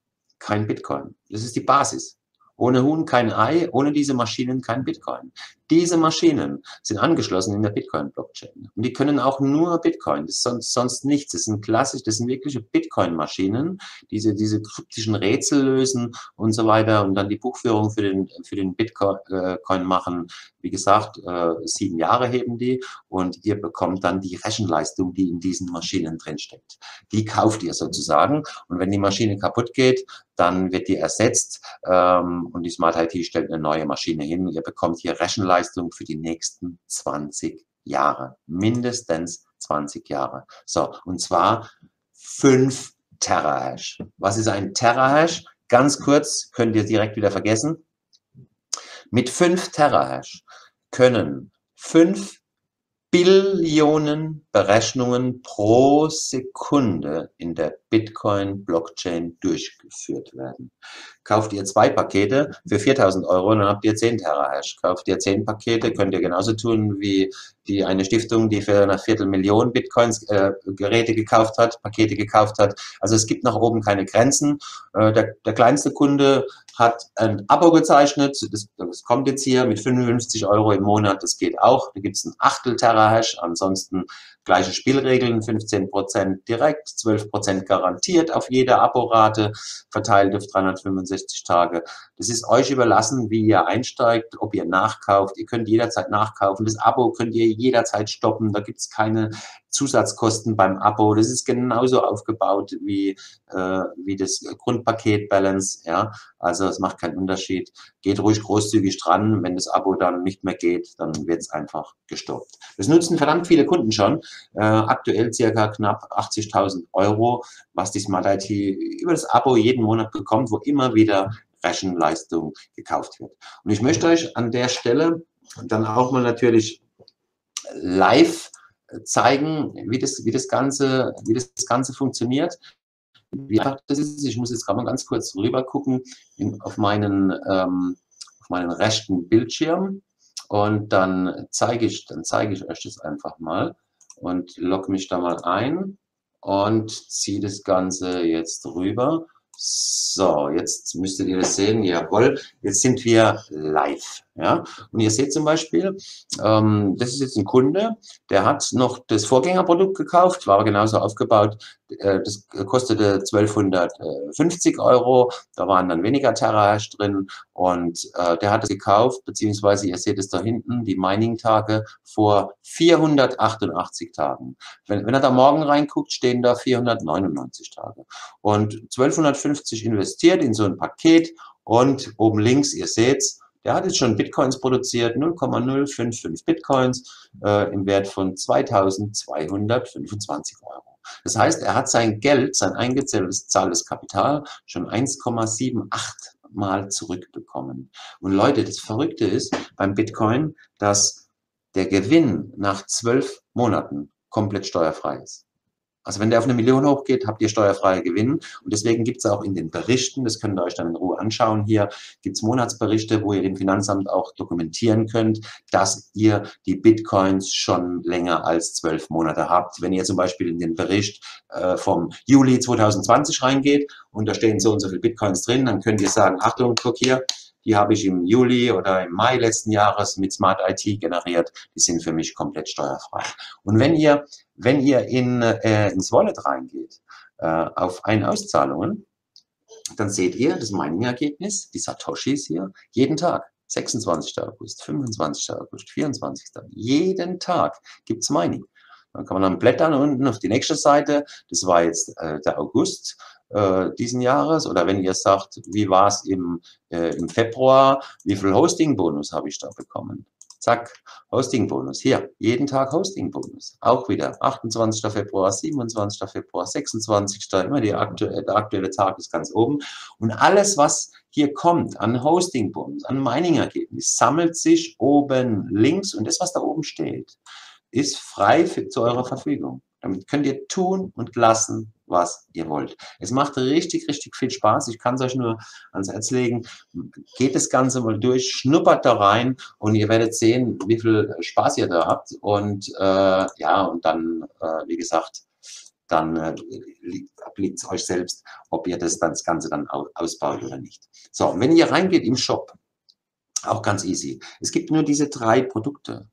kein Bitcoin. Das ist die Basis. Ohne Huhn kein Ei, ohne diese Maschinen kein Bitcoin. Diese Maschinen sind angeschlossen in der Bitcoin-Blockchain. Und die können auch nur Bitcoin, das ist sonst, sonst nichts. Das sind klassisch, das sind wirkliche Bitcoin-Maschinen, diese, diese kryptischen Rätsel lösen und so weiter und dann die Buchführung für den, für den Bitcoin äh, machen. Wie gesagt, äh, sieben Jahre heben die und ihr bekommt dann die Rechenleistung, die in diesen Maschinen drinsteckt. Die kauft ihr sozusagen und wenn die Maschine kaputt geht, dann wird die ersetzt ähm, und die Smart IT stellt eine neue Maschine hin. Ihr bekommt hier Rechenleistung für die nächsten 20 Jahre, mindestens 20 Jahre. So, und zwar 5 Terahash. Was ist ein Terahash? Ganz kurz, könnt ihr direkt wieder vergessen. Mit 5 Terahash können 5 Billionen Berechnungen pro Sekunde in der Bitcoin-Blockchain durchgeführt werden. Kauft ihr zwei Pakete für 4000 Euro, dann habt ihr 10 Terahash. Kauft ihr 10 Pakete, könnt ihr genauso tun wie die eine Stiftung, die für eine Viertelmillion Bitcoins äh, Geräte gekauft hat, Pakete gekauft hat. Also es gibt nach oben keine Grenzen. Äh, der, der kleinste Kunde hat ein Abo gezeichnet, das, das kommt jetzt hier mit 55 Euro im Monat, das geht auch. Da gibt es ein Achtel Terahash, ansonsten Gleiche Spielregeln, 15% direkt, 12% garantiert auf jede Aborate, verteilt auf 365 Tage. Das ist euch überlassen, wie ihr einsteigt, ob ihr nachkauft. Ihr könnt jederzeit nachkaufen. Das Abo könnt ihr jederzeit stoppen. Da gibt es keine Zusatzkosten beim Abo. Das ist genauso aufgebaut wie, äh, wie das Grundpaket Balance. Ja? Also es macht keinen Unterschied. Geht ruhig großzügig dran. Wenn das Abo dann nicht mehr geht, dann wird es einfach gestoppt. Das nutzen verdammt viele Kunden schon. Äh, aktuell circa knapp 80.000 Euro, was die Smart IT über das Abo jeden Monat bekommt, wo immer wieder Rechenleistung gekauft wird. Und ich möchte euch an der Stelle dann auch mal natürlich live zeigen, wie das, wie das, Ganze, wie das Ganze funktioniert. Wie einfach das ist. Ich muss jetzt gerade mal ganz kurz rüber gucken in, auf, meinen, ähm, auf meinen rechten Bildschirm und dann zeige ich, dann zeige ich euch das einfach mal und logge mich da mal ein und ziehe das Ganze jetzt rüber. So, jetzt müsstet ihr das sehen. Jawohl, jetzt sind wir live. Ja? Und ihr seht zum Beispiel, ähm, das ist jetzt ein Kunde, der hat noch das Vorgängerprodukt gekauft, war genauso aufgebaut, das kostete 1250 Euro, da waren dann weniger Terahash drin und äh, der hat es gekauft, beziehungsweise ihr seht es da hinten, die Mining-Tage vor 488 Tagen. Wenn, wenn er da morgen reinguckt, stehen da 499 Tage. Und 1250 investiert in so ein Paket und oben links, ihr seht's, der hat jetzt schon Bitcoins produziert, 0,055 Bitcoins äh, im Wert von 2225 Euro. Das heißt, er hat sein Geld, sein eingezahltes Kapital schon 1,78 Mal zurückbekommen. Und Leute, das Verrückte ist beim Bitcoin, dass der Gewinn nach zwölf Monaten komplett steuerfrei ist. Also wenn der auf eine Million hochgeht, habt ihr steuerfreie Gewinn. Und deswegen gibt es auch in den Berichten, das könnt ihr euch dann in Ruhe anschauen, hier gibt es Monatsberichte, wo ihr dem Finanzamt auch dokumentieren könnt, dass ihr die Bitcoins schon länger als zwölf Monate habt. Wenn ihr zum Beispiel in den Bericht äh, vom Juli 2020 reingeht und da stehen so und so viele Bitcoins drin, dann könnt ihr sagen, Achtung, guck hier, die habe ich im Juli oder im Mai letzten Jahres mit Smart IT generiert. Die sind für mich komplett steuerfrei. Und wenn ihr, wenn ihr in, äh, ins Wallet reingeht, äh, auf Ein-Auszahlungen, dann seht ihr das Mining-Ergebnis, die Satoshis hier, jeden Tag. 26. August, 25. August, 24. Jeden Tag gibt's Mining. Dann kann man dann blättern unten auf die nächste Seite. Das war jetzt äh, der August äh, diesen Jahres oder wenn ihr sagt, wie war es im, äh, im Februar, wie viel Hosting-Bonus habe ich da bekommen? Zack, Hosting-Bonus. Hier, jeden Tag Hosting-Bonus. Auch wieder 28. Februar, 27. Februar, 26. Immer die aktu der aktuelle Tag ist ganz oben. Und alles, was hier kommt an Hosting-Bonus, an Mining-Ergebnis, sammelt sich oben links und das, was da oben steht, ist frei für, zu eurer Verfügung. Damit könnt ihr tun und lassen, was ihr wollt. Es macht richtig, richtig viel Spaß. Ich kann es euch nur ans Herz legen. Geht das Ganze mal durch, schnuppert da rein und ihr werdet sehen, wie viel Spaß ihr da habt. Und äh, ja, und dann, äh, wie gesagt, dann äh, obliegt es euch selbst, ob ihr das, das Ganze dann ausbaut oder nicht. So, und wenn ihr reingeht im Shop, auch ganz easy. Es gibt nur diese drei Produkte.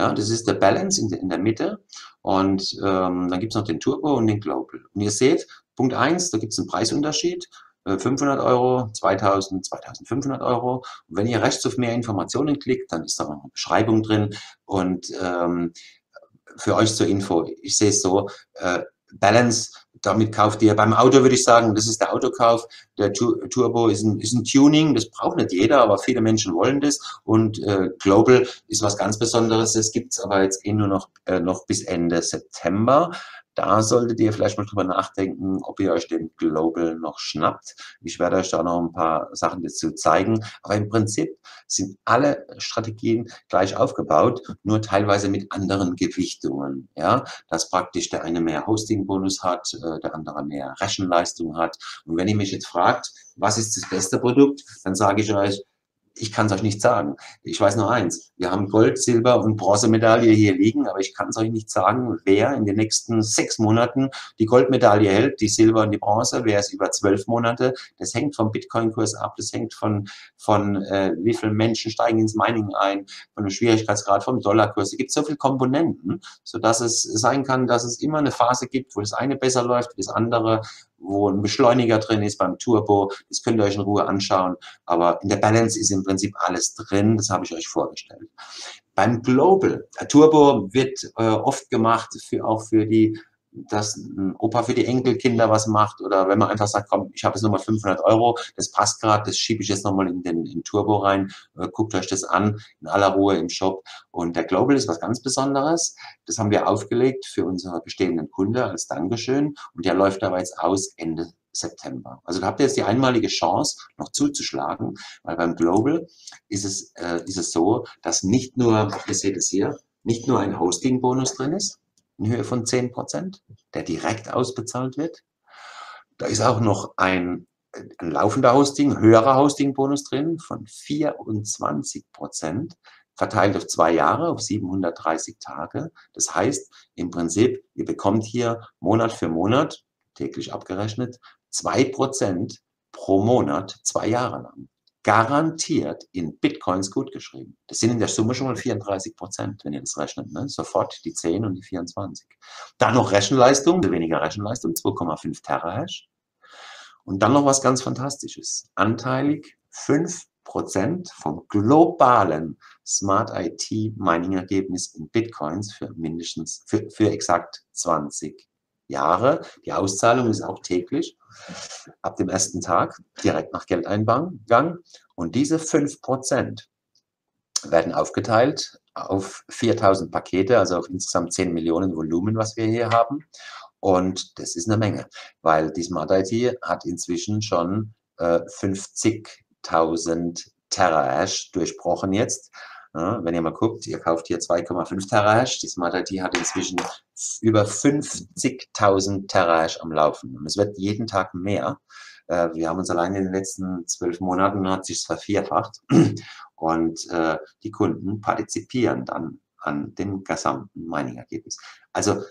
Ja, das ist der Balance in, de, in der Mitte und ähm, dann gibt es noch den Turbo und den Global. Und ihr seht, Punkt eins, da gibt es einen Preisunterschied. 500 äh, Euro, 2000, 2500 Euro. Und wenn ihr rechts auf mehr Informationen klickt, dann ist da noch eine Beschreibung drin. Und ähm, für euch zur Info, ich sehe es so, äh, Balance, damit kauft ihr beim Auto, würde ich sagen, das ist der Autokauf. Der Turbo ist ein, ist ein Tuning, das braucht nicht jeder, aber viele Menschen wollen das. Und äh, Global ist was ganz Besonderes, das gibt es aber jetzt eh nur noch, äh, noch bis Ende September. Da solltet ihr vielleicht mal drüber nachdenken, ob ihr euch den Global noch schnappt. Ich werde euch da noch ein paar Sachen dazu zeigen. Aber im Prinzip sind alle Strategien gleich aufgebaut, nur teilweise mit anderen Gewichtungen. Ja, dass praktisch der eine mehr Hosting-Bonus hat, äh, der andere mehr Rechenleistung hat. Und wenn ihr mich jetzt fragt, was ist das beste Produkt, dann sage ich euch, ich kann es euch nicht sagen. Ich weiß nur eins. Wir haben Gold, Silber und Bronzemedaille hier liegen, aber ich kann es euch nicht sagen, wer in den nächsten sechs Monaten die Goldmedaille hält, die Silber und die Bronze, wer es über zwölf Monate. Das hängt vom Bitcoin-Kurs ab, das hängt von, von äh, wie viele Menschen steigen ins Mining ein, von dem Schwierigkeitsgrad, vom Dollarkurs. Es gibt so viele Komponenten, sodass es sein kann, dass es immer eine Phase gibt, wo das eine besser läuft, das andere wo ein Beschleuniger drin ist beim Turbo. Das könnt ihr euch in Ruhe anschauen. Aber in der Balance ist im Prinzip alles drin. Das habe ich euch vorgestellt. Beim Global, Turbo wird äh, oft gemacht für, auch für die dass ein Opa für die Enkelkinder was macht oder wenn man einfach sagt, komm, ich habe jetzt nochmal 500 Euro, das passt gerade, das schiebe ich jetzt nochmal in den in Turbo rein, äh, guckt euch das an, in aller Ruhe im Shop. Und der Global ist was ganz Besonderes. Das haben wir aufgelegt für unsere bestehenden Kunde als Dankeschön und der läuft aber jetzt aus Ende September. Also da habt ihr jetzt die einmalige Chance, noch zuzuschlagen, weil beim Global ist es, äh, ist es so, dass nicht nur, ihr seht es hier, nicht nur ein Hosting-Bonus drin ist, in Höhe von 10 Prozent, der direkt ausbezahlt wird. Da ist auch noch ein, ein laufender Hosting, höherer Hosting-Bonus drin von 24 Prozent, verteilt auf zwei Jahre, auf 730 Tage. Das heißt, im Prinzip, ihr bekommt hier Monat für Monat, täglich abgerechnet, zwei Prozent pro Monat, zwei Jahre lang garantiert in Bitcoins gutgeschrieben. Das sind in der Summe schon mal 34 Prozent, wenn ihr das rechnet. Ne? Sofort die 10 und die 24. Dann noch Rechenleistung, weniger Rechenleistung, 2,5 Terahash. Und dann noch was ganz Fantastisches. Anteilig 5 Prozent vom globalen Smart IT Mining Ergebnis in Bitcoins für mindestens, für, für exakt 20 Jahre. Die Auszahlung ist auch täglich ab dem ersten Tag direkt nach Geldeingang. Und diese 5% werden aufgeteilt auf 4000 Pakete, also auf insgesamt 10 Millionen Volumen, was wir hier haben. Und das ist eine Menge, weil die Smart IT hat inzwischen schon äh, 50.000 Terahash durchbrochen jetzt. Ja, wenn ihr mal guckt, ihr kauft hier 2,5 Terahash, die Smart IT hat inzwischen über 50.000 Terahash am Laufen und es wird jeden Tag mehr. Äh, wir haben uns allein in den letzten zwölf Monaten hat sich vervierfacht und äh, die Kunden partizipieren dann an dem gesamten Mining-Ergebnis. Also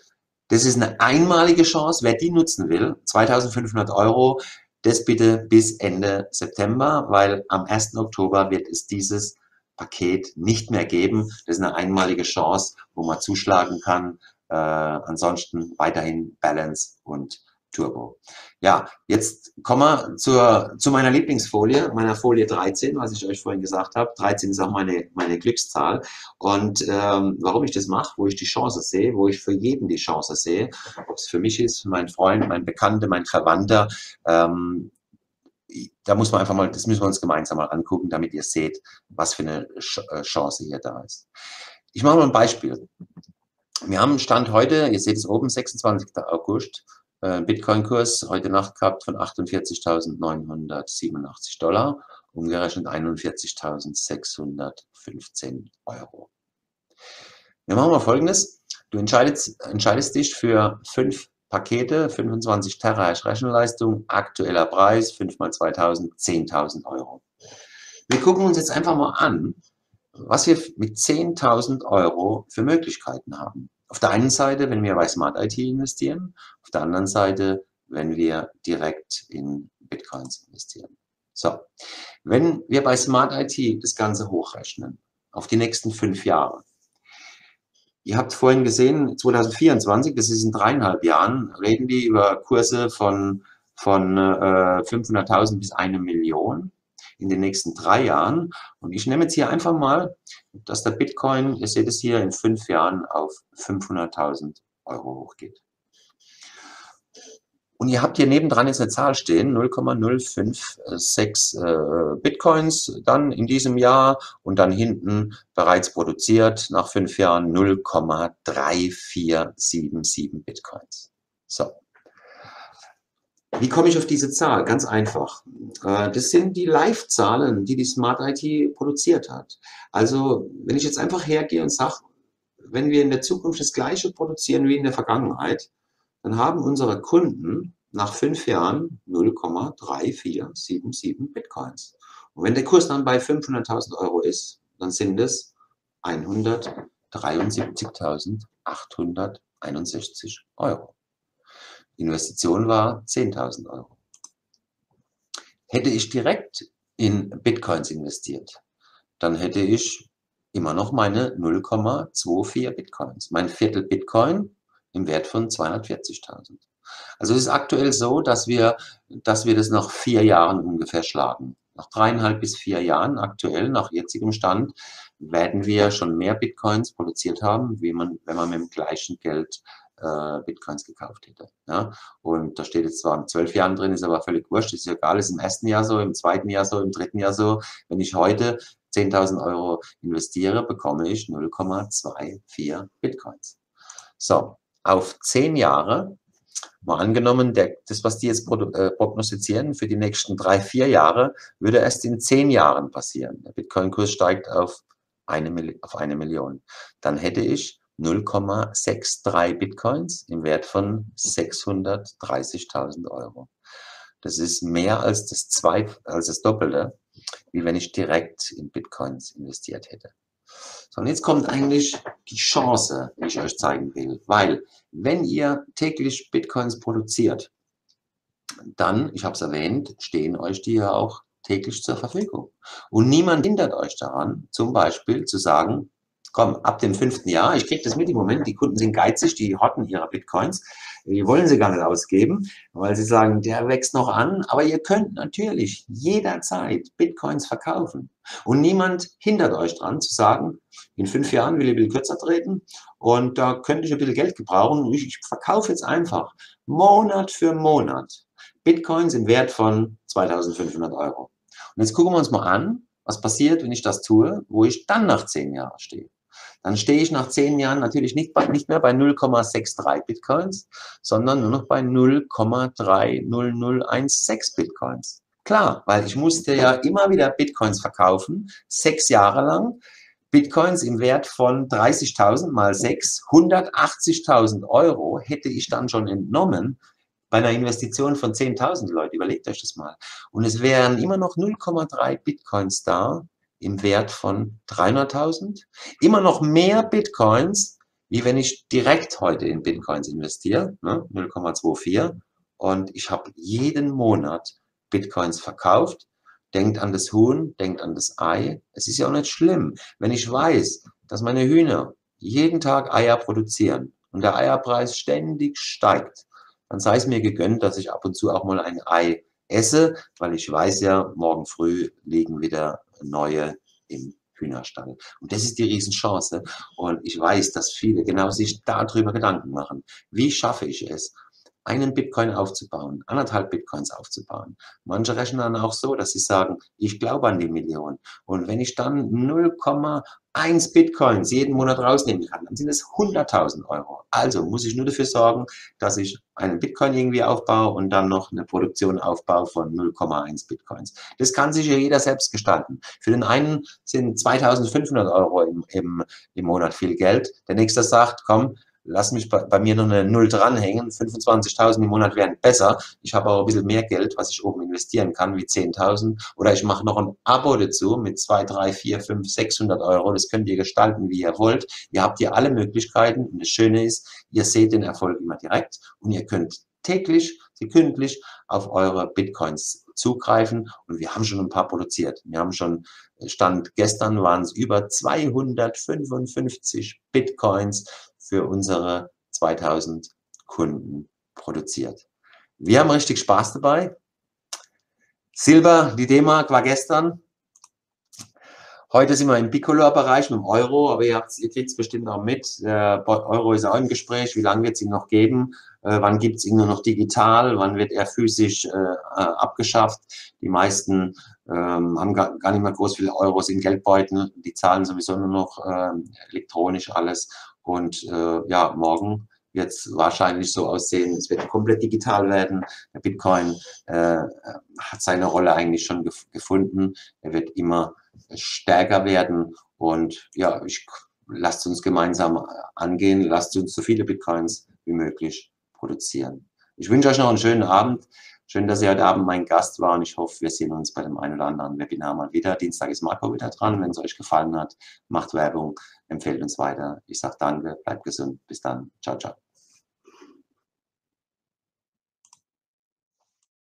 das ist eine einmalige Chance. Wer die nutzen will, 2500 Euro, das bitte bis Ende September, weil am 1. Oktober wird es dieses Paket nicht mehr geben. Das ist eine einmalige Chance, wo man zuschlagen kann. Äh, ansonsten weiterhin Balance und Turbo. Ja, jetzt kommen wir zur, zu meiner Lieblingsfolie, meiner Folie 13, was ich euch vorhin gesagt habe. 13 ist auch meine, meine Glückszahl. Und ähm, warum ich das mache, wo ich die Chance sehe, wo ich für jeden die Chance sehe, ob es für mich ist, mein Freund, mein Bekannter, mein Verwandter, ähm, da muss man einfach mal, das müssen wir uns gemeinsam mal angucken, damit ihr seht, was für eine äh, Chance hier da ist. Ich mache mal ein Beispiel. Wir haben Stand heute, ihr seht es oben, 26. August, äh, Bitcoin-Kurs heute Nacht gehabt von 48.987 Dollar, umgerechnet 41.615 Euro. Wir machen mal folgendes. Du entscheidest, entscheidest dich für fünf Pakete, 25 Terahash Rechenleistung, aktueller Preis 5 mal 2000, 10.000 Euro. Wir gucken uns jetzt einfach mal an, was wir mit 10.000 Euro für Möglichkeiten haben. Auf der einen Seite, wenn wir bei Smart IT investieren, auf der anderen Seite, wenn wir direkt in Bitcoins investieren. So, wenn wir bei Smart IT das Ganze hochrechnen, auf die nächsten fünf Jahre. Ihr habt vorhin gesehen, 2024, das ist in dreieinhalb Jahren, reden die über Kurse von, von äh, 500.000 bis eine Million in den nächsten drei Jahren. Und ich nehme jetzt hier einfach mal, dass der Bitcoin, ihr seht es hier, in fünf Jahren auf 500.000 Euro hochgeht. Und ihr habt hier nebendran jetzt eine Zahl stehen, 0,056 äh, Bitcoins dann in diesem Jahr und dann hinten bereits produziert nach fünf Jahren 0,3477 Bitcoins. So. Wie komme ich auf diese Zahl? Ganz einfach. Äh, das sind die Live-Zahlen, die die Smart IT produziert hat. Also, wenn ich jetzt einfach hergehe und sage, wenn wir in der Zukunft das Gleiche produzieren wie in der Vergangenheit, dann haben unsere Kunden nach fünf Jahren 0,3477 Bitcoins. Und wenn der Kurs dann bei 500.000 Euro ist, dann sind es 173.861 Euro. Investition war 10.000 Euro. Hätte ich direkt in Bitcoins investiert, dann hätte ich immer noch meine 0,24 Bitcoins. Mein Viertel Bitcoin im Wert von 240.000. Also es ist aktuell so, dass wir, dass wir das nach vier Jahren ungefähr schlagen. Nach dreieinhalb bis vier Jahren aktuell, nach jetzigem Stand, werden wir schon mehr Bitcoins produziert haben, wie man, wenn man mit dem gleichen Geld äh, Bitcoins gekauft hätte. Ja? Und da steht jetzt zwar in zwölf Jahren drin, ist aber völlig wurscht, ist egal, ist im ersten Jahr so, im zweiten Jahr so, im dritten Jahr so. Wenn ich heute 10.000 Euro investiere, bekomme ich 0,24 Bitcoins. So, auf zehn Jahre, mal angenommen, der, das, was die jetzt äh, prognostizieren für die nächsten drei, vier Jahre, würde erst in zehn Jahren passieren. Der Bitcoin-Kurs steigt auf eine, auf eine Million. Dann hätte ich 0,63 Bitcoins im Wert von 630.000 Euro. Das ist mehr als das, zwei, als das Doppelte, wie wenn ich direkt in Bitcoins investiert hätte. So, und jetzt kommt eigentlich die Chance, die ich euch zeigen will. Weil, wenn ihr täglich Bitcoins produziert, dann, ich habe es erwähnt, stehen euch die ja auch täglich zur Verfügung. Und niemand hindert euch daran, zum Beispiel zu sagen, komm, ab dem fünften Jahr, ich kriege das mit im Moment, die Kunden sind geizig, die horten ihre Bitcoins, die wollen sie gar nicht ausgeben, weil sie sagen, der wächst noch an, aber ihr könnt natürlich jederzeit Bitcoins verkaufen. Und niemand hindert euch dran zu sagen, in fünf Jahren will ich ein bisschen kürzer treten und da könnte ich ein bisschen Geld gebrauchen. Ich, ich verkaufe jetzt einfach Monat für Monat Bitcoins im Wert von 2500 Euro. Und jetzt gucken wir uns mal an, was passiert, wenn ich das tue, wo ich dann nach zehn Jahren stehe dann stehe ich nach zehn Jahren natürlich nicht, bei, nicht mehr bei 0,63 Bitcoins, sondern nur noch bei 0,30016 Bitcoins. Klar, weil ich musste ja immer wieder Bitcoins verkaufen, sechs Jahre lang. Bitcoins im Wert von 30.000 mal 6, 180.000 Euro hätte ich dann schon entnommen bei einer Investition von 10.000 Leute. Überlegt euch das mal. Und es wären immer noch 0,3 Bitcoins da, im Wert von 300.000. Immer noch mehr Bitcoins, wie wenn ich direkt heute in Bitcoins investiere, ne, 0,24. Und ich habe jeden Monat Bitcoins verkauft. Denkt an das Huhn, denkt an das Ei. Es ist ja auch nicht schlimm, wenn ich weiß, dass meine Hühner jeden Tag Eier produzieren und der Eierpreis ständig steigt, dann sei es mir gegönnt, dass ich ab und zu auch mal ein Ei esse, weil ich weiß ja, morgen früh liegen wieder neue im Hühnerstall. Und das ist die Riesenchance. Und ich weiß, dass viele genau sich darüber Gedanken machen. Wie schaffe ich es, einen Bitcoin aufzubauen, anderthalb Bitcoins aufzubauen. Manche rechnen dann auch so, dass sie sagen, ich glaube an die Million. Und wenn ich dann 0,1 Bitcoins jeden Monat rausnehmen kann, dann sind es 100.000 Euro. Also muss ich nur dafür sorgen, dass ich einen Bitcoin irgendwie aufbaue und dann noch eine Produktion aufbaue von 0,1 Bitcoins. Das kann sich ja jeder selbst gestalten. Für den einen sind 2.500 Euro im, im, im Monat viel Geld. Der nächste sagt, komm, lass mich bei, bei mir noch eine Null dranhängen. 25.000 im Monat wären besser. Ich habe aber ein bisschen mehr Geld, was ich oben investieren kann, wie 10.000. Oder ich mache noch ein Abo dazu mit 2, 3, 4, 5, 600 Euro. Das könnt ihr gestalten, wie ihr wollt. Ihr habt hier alle Möglichkeiten. Und das Schöne ist, ihr seht den Erfolg immer direkt und ihr könnt täglich, sekündlich auf eure Bitcoins zugreifen und wir haben schon ein paar produziert. Wir haben schon, äh, Stand gestern waren es über 255 Bitcoins für unsere 2000 Kunden produziert. Wir haben richtig Spaß dabei. Silber, die D-Mark war gestern. Heute sind wir im Bicolor-Bereich mit dem Euro, aber ihr, ihr kriegt es bestimmt auch mit. Der Euro ist auch im Gespräch. Wie lange wird es ihn noch geben? Äh, wann gibt es ihn nur noch digital? Wann wird er physisch äh, äh abgeschafft? Die meisten ähm, haben gar, gar, nicht mehr groß viele Euros in Geldbeutel. Die zahlen sowieso nur noch äh, elektronisch alles. Und äh, ja, morgen wird es wahrscheinlich so aussehen, es wird komplett digital werden. Der Bitcoin äh, hat seine Rolle eigentlich schon gef gefunden. Er wird immer stärker werden. Und ja, ich lasst uns gemeinsam angehen, lasst uns so viele Bitcoins wie möglich produzieren. Ich wünsche euch noch einen schönen Abend. Schön, dass ihr heute Abend mein Gast war und ich hoffe, wir sehen uns bei dem einen oder anderen Webinar mal wieder. Dienstag ist Marco wieder dran. Wenn es euch gefallen hat, macht Werbung, empfehlt uns weiter. Ich sage danke, bleibt gesund. Bis dann. Ciao, ciao.